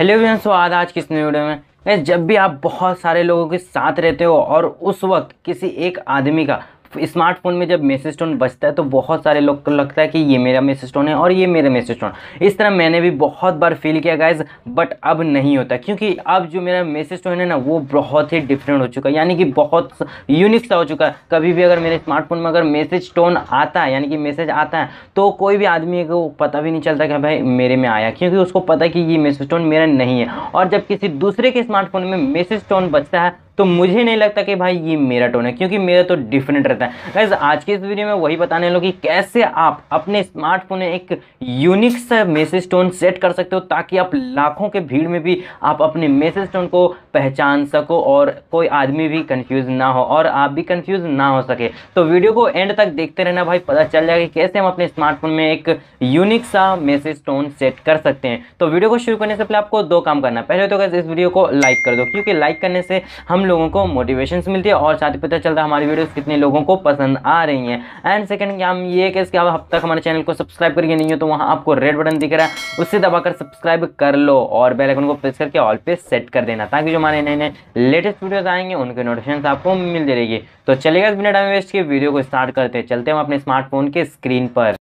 Hello everyone स्वाद आज किस नए वीडियो में जब भी आप बहुत सारे लोगों के साथ रहते हो और उस वक्त किसी एक आदमी का स्मार्टफ़ोन में जब मैसेज टोन बजता है तो बहुत सारे लोग को लगता है कि ये मेरा मैसेज टोन है और ये मेरा मैसेज टोन इस तरह मैंने भी बहुत बार फील किया गाइज़ बट अब नहीं होता। क्योंकि अब जो मेरा मैसेज टोन है ना, वो बहुत ही डिफरेंट हो चुका है। यानी कि बहुत यूनिक सा हो चुका है। कभी भी अगर मेरे स्मार्टफ़ोन में अगर मैसेज टोन आता है, यानी कि मैसेज आता है तो कोई भी आदमी को पता भी नहीं चलता कि भाई मेरे में आया। क्योंकि उसको पता है कि ये मैसेज टोन मेरा नहीं है। और जब किसी दूसरे के स्मार्टफ़ोन में मैसेज टोन बचता है तो मुझे नहीं लगता कि भाई ये मेरा टोन है, क्योंकि मेरा तो डिफरेंट रहता है। गाइज़ आज की इस वीडियो में वही बताने लो कि कैसे आप अपने स्मार्टफ़ोन में एक यूनिक सा मैसेज टोन सेट कर सकते हो, ताकि आप लाखों के भीड़ में भी आप अपने मैसेज टोन को पहचान सको और कोई आदमी भी कंफ्यूज ना हो और आप भी कंफ्यूज ना हो सके। तो वीडियो को एंड तक देखते रहना भाई, पता चल जाएगा कि कैसे हम अपने स्मार्टफ़ोन में एक यूनिक सा मैसेज टोन सेट कर सकते हैं। तो वीडियो को शुरू करने से पहले आपको दो काम करना पहले तो इस वीडियो को लाइक कर दो, क्योंकि लाइक करने से हम लोगों को मोटिवेशन मिलती है और साथ ही पता चलता है हमारी वीडियोस कितने लोगों को पसंद आ रही हैं। एंड सेकंड क्या हम ये कि आप अब तक हमारे चैनल को सब्सक्राइब करके नहीं हो तो वहाँ आपको रेड बटन दिख रहा है उससे दबाकर सब्सक्राइब कर लो और बेल को प्रेस करके ऑल पे सेट कर देना, ताकि जो हमारे नए नए लेटेस्ट वीडियोज़ आएँगे, उनके नोटिफिकेशन आपको मिल जाएगी तो चलेगा बिना टाइम वेस्ट के वीडियो को स्टार्ट करते चलते हम अपने स्मार्टफ़ोन के स्क्रीन पर।